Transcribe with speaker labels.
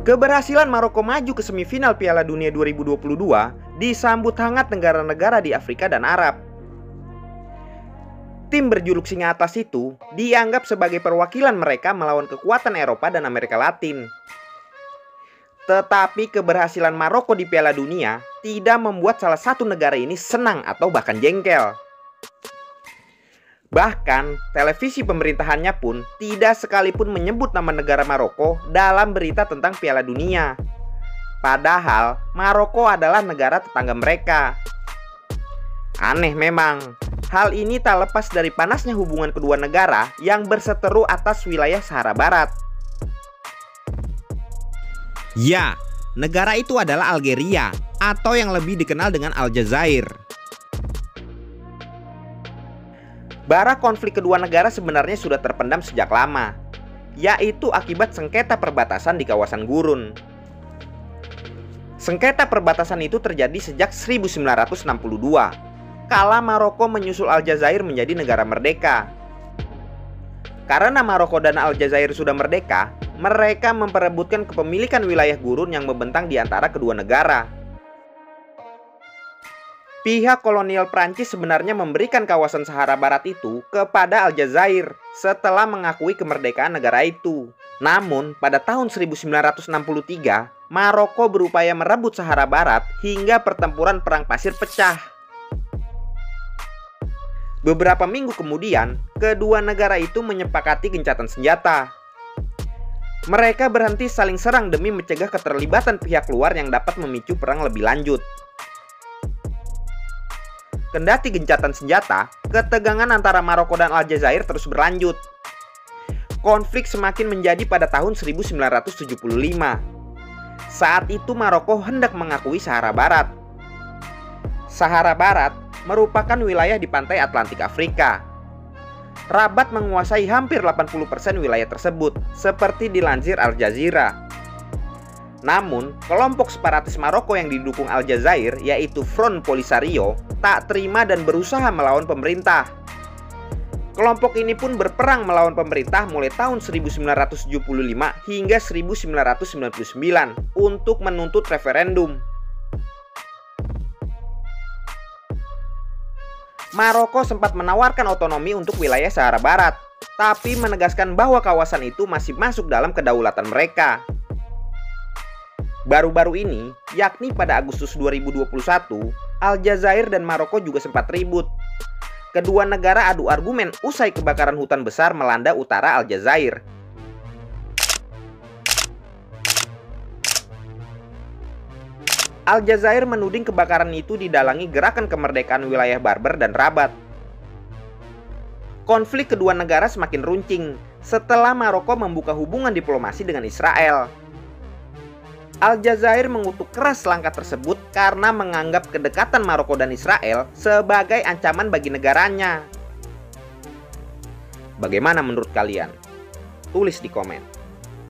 Speaker 1: Keberhasilan Maroko maju ke semifinal Piala Dunia 2022 disambut hangat negara-negara di Afrika dan Arab. Tim berjuluk singa atas itu dianggap sebagai perwakilan mereka melawan kekuatan Eropa dan Amerika Latin. Tetapi keberhasilan Maroko di Piala Dunia tidak membuat salah satu negara ini senang atau bahkan jengkel. Bahkan, televisi pemerintahannya pun tidak sekalipun menyebut nama negara Maroko dalam berita tentang Piala Dunia. Padahal, Maroko adalah negara tetangga mereka. Aneh memang, hal ini tak lepas dari panasnya hubungan kedua negara yang berseteru atas wilayah Sahara Barat.
Speaker 2: Ya, negara itu adalah Algeria atau yang lebih dikenal dengan Aljazair.
Speaker 1: Bara konflik kedua negara sebenarnya sudah terpendam sejak lama, yaitu akibat sengketa perbatasan di kawasan gurun. Sengketa perbatasan itu terjadi sejak 1962, kala Maroko menyusul Aljazair menjadi negara merdeka. Karena Maroko dan Aljazair sudah merdeka, mereka memperebutkan kepemilikan wilayah gurun yang membentang di antara kedua negara. Pihak kolonial Prancis sebenarnya memberikan kawasan Sahara Barat itu kepada Aljazair setelah mengakui kemerdekaan negara itu. Namun, pada tahun 1963, Maroko berupaya merebut Sahara Barat hingga pertempuran Perang Pasir pecah. Beberapa minggu kemudian, kedua negara itu menyepakati gencatan senjata. Mereka berhenti saling serang demi mencegah keterlibatan pihak luar yang dapat memicu perang lebih lanjut. Kendati gencatan senjata, ketegangan antara Maroko dan Aljazair terus berlanjut. Konflik semakin menjadi pada tahun 1975. Saat itu Maroko hendak mengakui Sahara Barat. Sahara Barat merupakan wilayah di pantai Atlantik Afrika. Rabat menguasai hampir 80% wilayah tersebut, seperti dilansir Al Jazeera. Namun, kelompok separatis Maroko yang didukung Aljazair, yaitu Front Polisario, tak terima dan berusaha melawan pemerintah. Kelompok ini pun berperang melawan pemerintah mulai tahun 1975 hingga 1999 untuk menuntut referendum. Maroko sempat menawarkan otonomi untuk wilayah Sahara Barat, tapi menegaskan bahwa kawasan itu masih masuk dalam kedaulatan mereka. Baru-baru ini, yakni pada Agustus 2021, Aljazair dan Maroko juga sempat ribut. Kedua negara adu argumen usai kebakaran hutan besar melanda utara Aljazair. Aljazair menuding kebakaran itu didalangi gerakan kemerdekaan wilayah Barber dan Rabat. Konflik kedua negara semakin runcing setelah Maroko membuka hubungan diplomasi dengan Israel. Aljazair mengutuk keras langkah tersebut karena menganggap kedekatan Maroko dan Israel sebagai ancaman bagi negaranya. Bagaimana menurut kalian? Tulis di komen.